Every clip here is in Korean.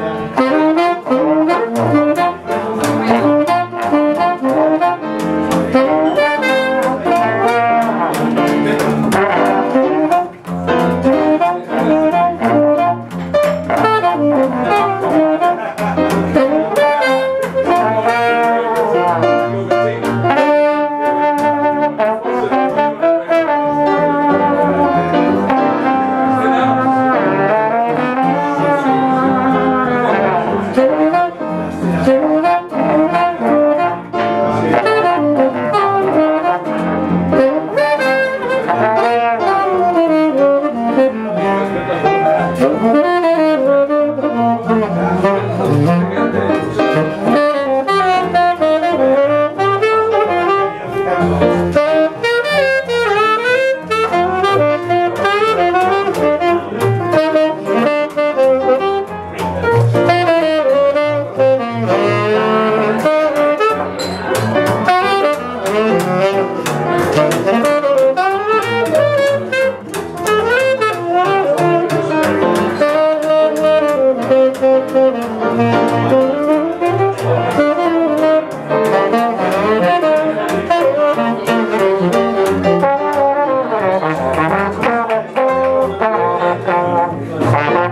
Amen.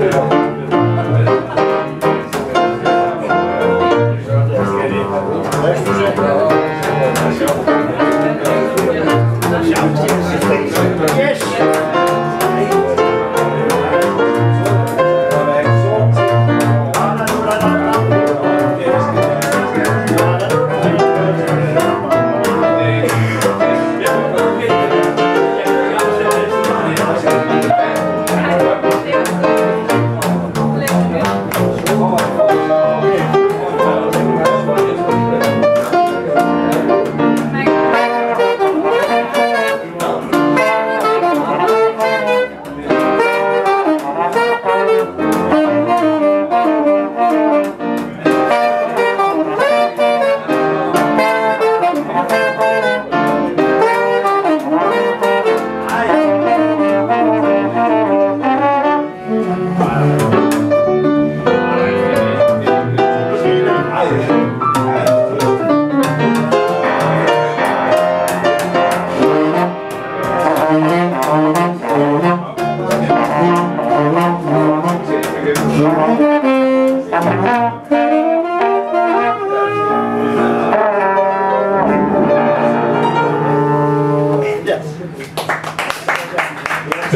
감사합니다. Oh.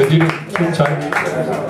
네, 전진이 춤잘